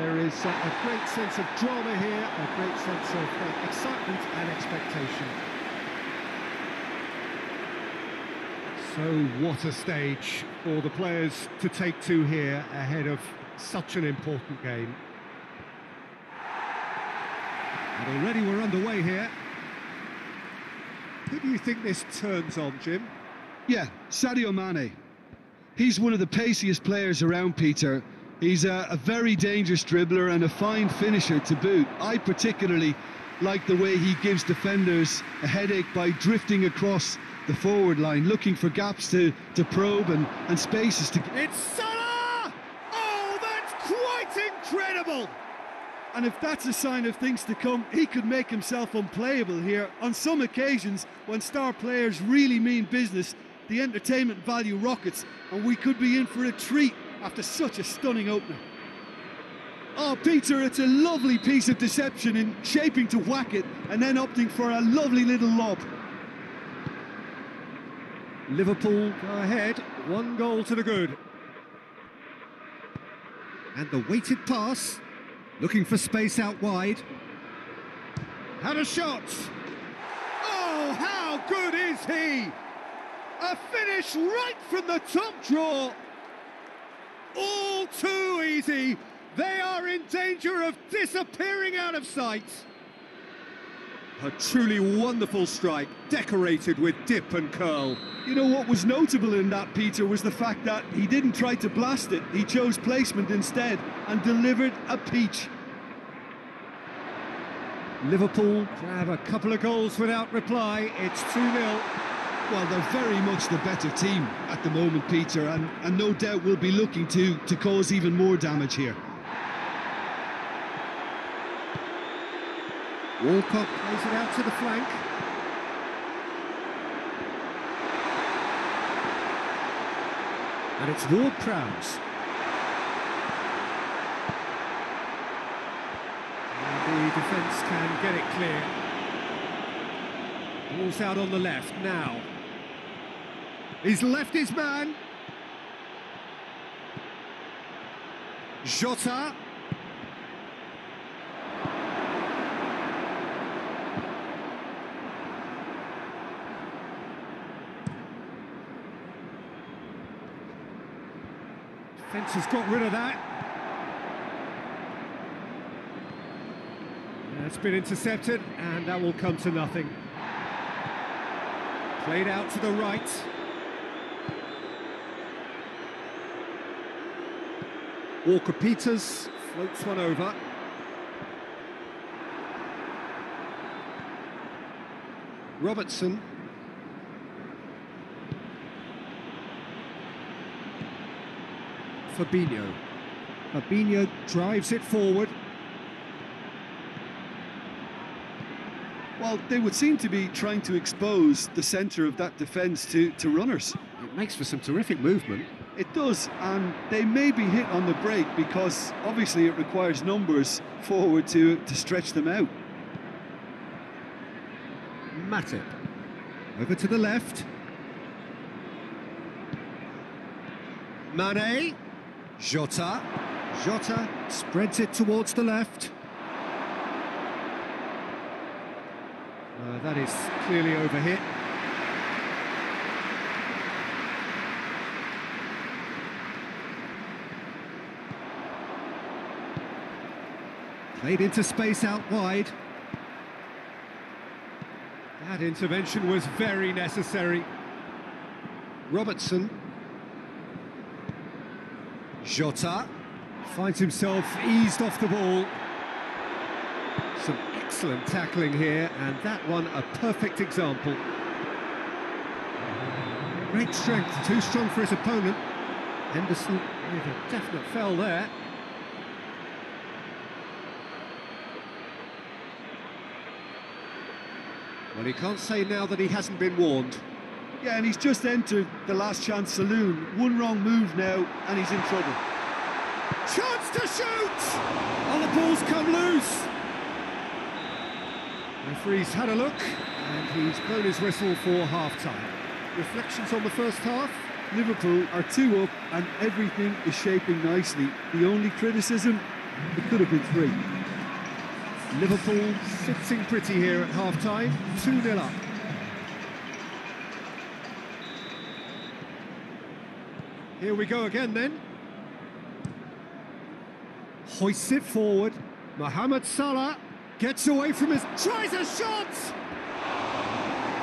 There is uh, a great sense of drama here, a great sense of uh, excitement and expectation. So what a stage for the players to take to here ahead of such an important game. And already we're underway here. Who do you think this turns on, Jim? Yeah, Sadio Mane. He's one of the paciest players around, Peter. He's a, a, very dangerous dribbler and a fine finisher to boot. I particularly like the way he gives defenders a headache by drifting across the forward line, looking for gaps to, to probe and, and spaces to... It's Salah! Oh, that's quite incredible! And if that's a sign of things to come, he could make himself unplayable here. On some occasions, when star players really mean business, the entertainment value rockets, and we could be in for a treat after such a stunning opener. Oh, Peter, it's a lovely piece of deception in shaping to whack it and then opting for a lovely little lob. Liverpool ahead, one goal to the good. And the weighted pass, looking for space out wide. Had a shot! Oh, how good is he! A finish right from the top draw! All too easy. They are in danger of disappearing out of sight. A truly wonderful strike, decorated with dip and curl. You know what was notable in that, Peter, was the fact that he didn't try to blast it. He chose placement instead and delivered a peach. Liverpool have a couple of goals without reply. It's 2-0. Well, they're very much the better team at the moment, Peter, and, and no doubt we'll be looking to, to cause even more damage here. Walcott plays it out to the flank. And it's Ward-Prowse. And the defence can get it clear. Ball's out on the left now. He's left his man. Jota. Defence has got rid of that. That's been intercepted, and that will come to nothing. Played out to the right. Walker Peters floats one over. Robertson. Fabinho. Fabinho drives it forward. Well, they would seem to be trying to expose the centre of that defence to, to runners. It makes for some terrific movement. It does, and they may be hit on the break because obviously it requires numbers forward to, to stretch them out. Matip. Over to the left. Mane. Jota. Jota spreads it towards the left. Uh, that is clearly overhit. Played into space out wide. That intervention was very necessary. Robertson. Jota finds himself eased off the ball. Some excellent tackling here, and that one a perfect example. Great strength, too strong for his opponent. Henderson with a definite fell there. Well, he can't say now that he hasn't been warned. Yeah, and he's just entered the last chance saloon. One wrong move now, and he's in trouble. Chance to shoot! Oh, the ball's come loose. Referee's had a look, and he's blown his whistle for half-time. Reflections on the first half? Liverpool are two up, and everything is shaping nicely. The only criticism, it could have been three. Liverpool sitting pretty here at half-time, 2-0 up. Here we go again then. Hoists it forward. Mohamed Salah gets away from his... tries a shot!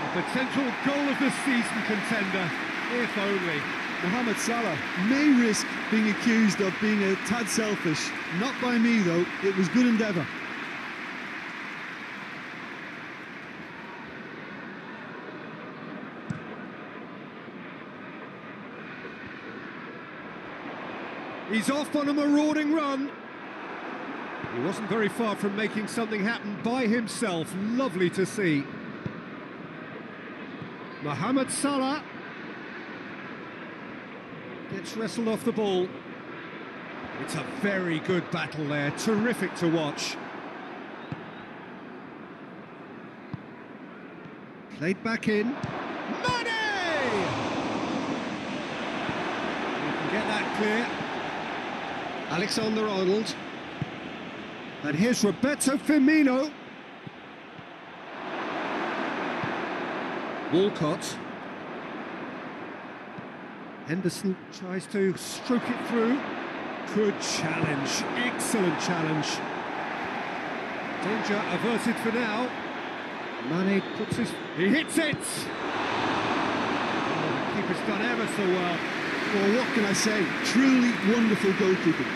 A potential goal of the season contender, if only. Mohamed Salah may risk being accused of being a tad selfish. Not by me, though. It was good endeavour. He's off on a marauding run. He wasn't very far from making something happen by himself. Lovely to see. Mohamed Salah gets wrestled off the ball. It's a very good battle there. Terrific to watch. Played back in. Mane! You can get that clear. Alexander Arnold. And here's Roberto Firmino. Walcott. Henderson tries to stroke it through. Good challenge, excellent challenge. Danger averted for now. Mane puts his... He hits it! Oh, the keeper's done ever so well. Well, what can I say? Truly wonderful goalkeeping.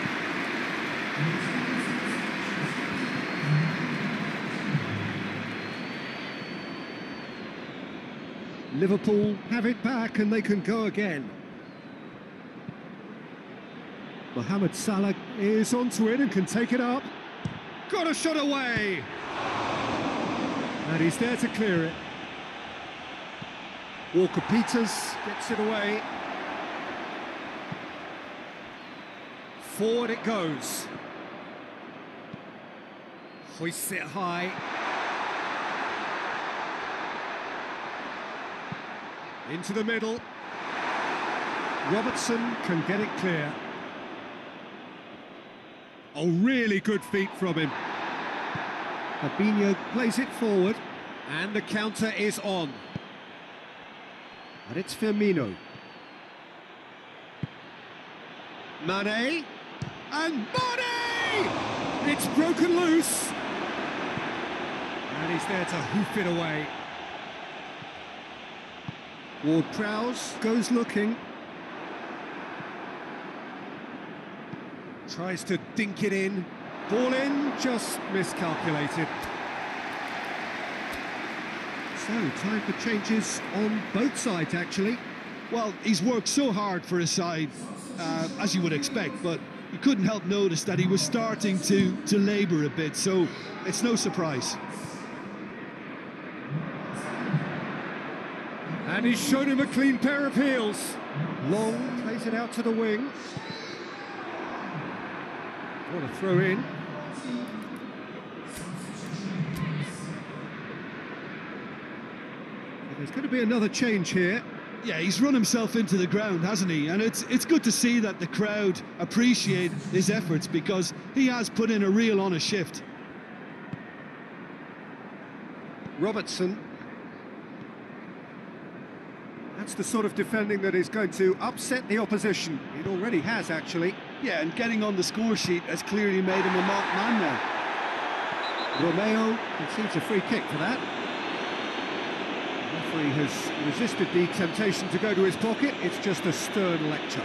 Liverpool have it back and they can go again. Mohamed Salah is onto it and can take it up. Got a shot away! And he's there to clear it. Walker Peters gets it away. Forward it goes. Hoists it high. Into the middle. Robertson can get it clear. Oh, really good feet from him. Fabinho plays it forward, and the counter is on. And it's Firmino. Mane, and Mane! It's broken loose. And he's there to hoof it away. Ward-Prowse goes looking. Tries to dink it in. Ball in, just miscalculated. So, time for changes on both sides, actually. Well, he's worked so hard for his side, uh, as you would expect, but you couldn't help notice that he was starting to, to labour a bit, so it's no surprise. And he's shown him a clean pair of heels. Long plays it out to the wing. What a throw in. There's going to be another change here. Yeah, he's run himself into the ground, hasn't he? And it's it's good to see that the crowd appreciate his efforts because he has put in a real honest shift. Robertson. That's the sort of defending that is going to upset the opposition. It already has, actually. Yeah, and getting on the score sheet has clearly made him a marked man now. Romeu concedes a free kick for that. Referee has resisted the temptation to go to his pocket. It's just a stern lecture.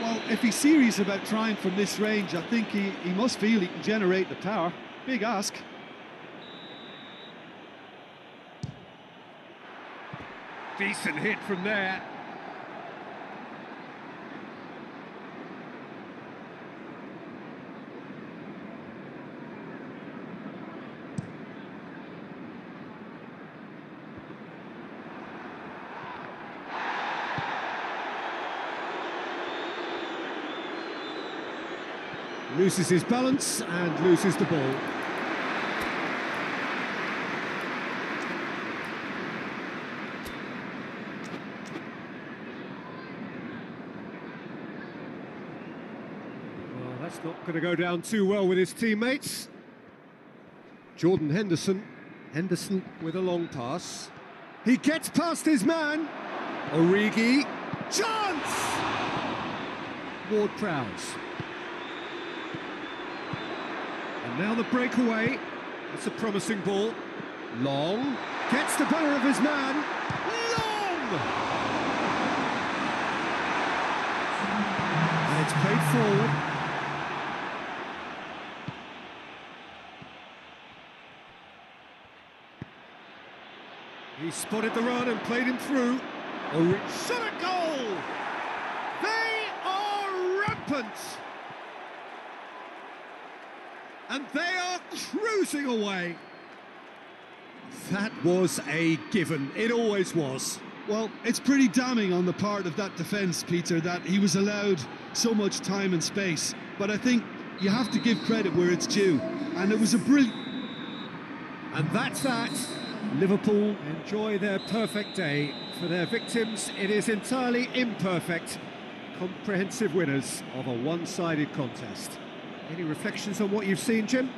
Well, if he's serious about trying from this range, I think he, he must feel he can generate the power. Big ask. Decent hit from there. Loses his balance and loses the ball. Well, that's not going to go down too well with his teammates. Jordan Henderson. Henderson with a long pass. He gets past his man. Origi. Chance! Ward Prowse. And now the breakaway. That's a promising ball. Long. Gets the better of his man. Long! And it's played forward. He spotted the run and played him through. Oh, shot a goal! They are rampant! And they are cruising away. That was a given. It always was. Well, it's pretty damning on the part of that defence, Peter, that he was allowed so much time and space. But I think you have to give credit where it's due. And it was a brilliant. And that's that. Liverpool enjoy their perfect day. For their victims, it is entirely imperfect. Comprehensive winners of a one sided contest. Any reflections on what you've seen, Jim?